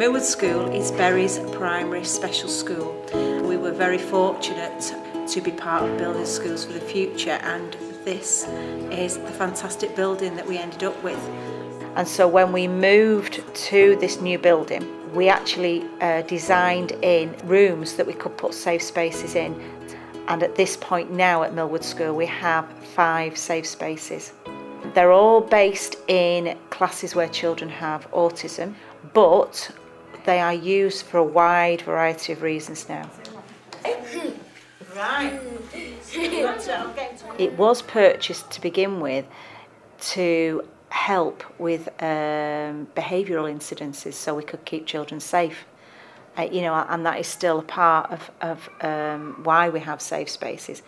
Millwood School is Bury's primary special school. We were very fortunate to be part of building schools for the future and this is the fantastic building that we ended up with. And so when we moved to this new building, we actually uh, designed in rooms that we could put safe spaces in. And at this point now at Millwood School, we have five safe spaces. They're all based in classes where children have autism, but they are used for a wide variety of reasons now. Right. It was purchased to begin with to help with um, behavioural incidences so we could keep children safe. Uh, you know, and that is still a part of, of um, why we have safe spaces.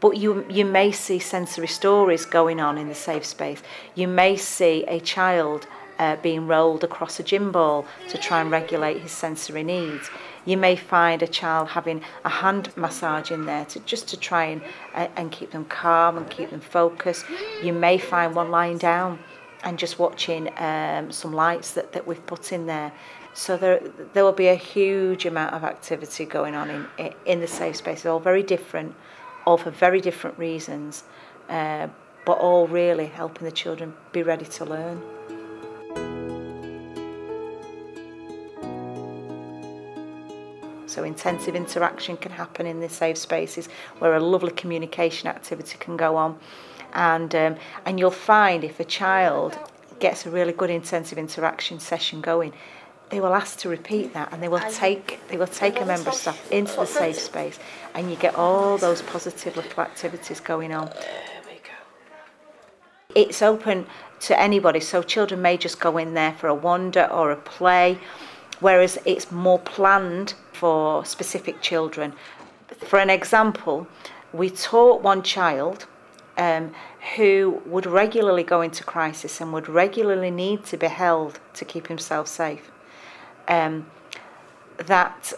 But you, you may see sensory stories going on in the safe space. You may see a child uh, being rolled across a gym ball to try and regulate his sensory needs. You may find a child having a hand massage in there to just to try and, uh, and keep them calm and keep them focused. You may find one lying down and just watching um, some lights that, that we've put in there. So there, there will be a huge amount of activity going on in, in the safe space. They're all very different, all for very different reasons, uh, but all really helping the children be ready to learn. So intensive interaction can happen in the safe spaces where a lovely communication activity can go on. And, um, and you'll find if a child gets a really good intensive interaction session going, they will ask to repeat that and they will take they will take a member of staff into the safe space and you get all those positive little activities going on. There we go. It's open to anybody, so children may just go in there for a wander or a play, whereas it's more planned for specific children. For an example, we taught one child um, who would regularly go into crisis and would regularly need to be held to keep himself safe. Um, that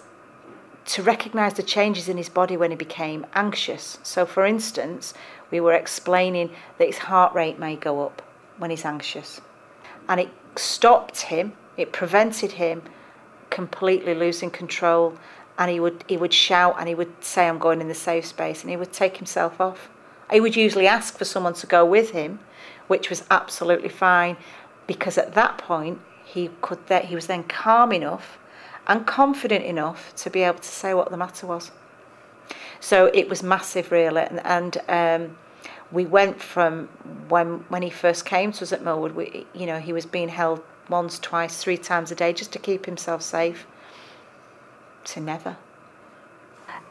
to recognize the changes in his body when he became anxious. So, for instance, we were explaining that his heart rate may go up when he's anxious. And it stopped him, it prevented him completely losing control. And he would, he would shout and he would say, I'm going in the safe space, and he would take himself off. He would usually ask for someone to go with him, which was absolutely fine because at that point he could that he was then calm enough and confident enough to be able to say what the matter was. So it was massive, really, and, and um, we went from when when he first came to us at Millwood. We, you know, he was being held once, twice, three times a day just to keep himself safe, to never.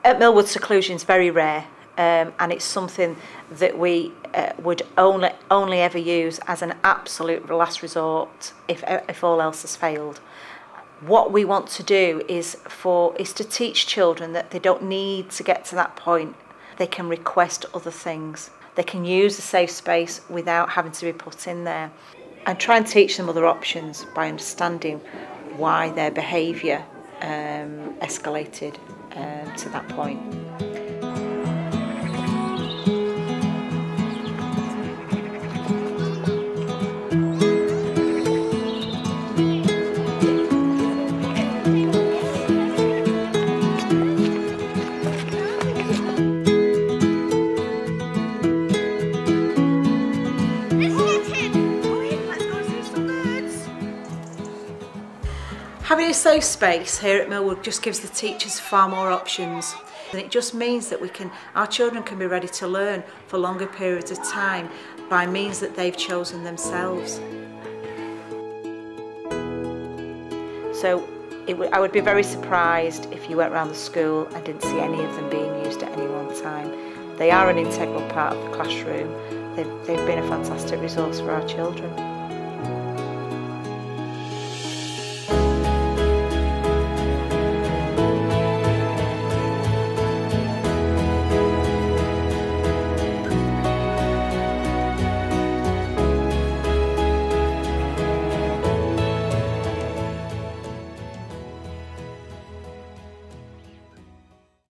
At Millwood, seclusion is very rare. Um, and it's something that we uh, would only only ever use as an absolute last resort if uh, if all else has failed. What we want to do is for is to teach children that they don't need to get to that point. They can request other things. They can use a safe space without having to be put in there. And try and teach them other options by understanding why their behaviour um, escalated um, to that point. Having a safe space here at Millwood just gives the teachers far more options. And it just means that we can, our children can be ready to learn for longer periods of time by means that they've chosen themselves. So it I would be very surprised if you went around the school and didn't see any of them being used at any one time. They are an integral part of the classroom. They've, they've been a fantastic resource for our children.